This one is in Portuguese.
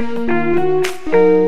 Música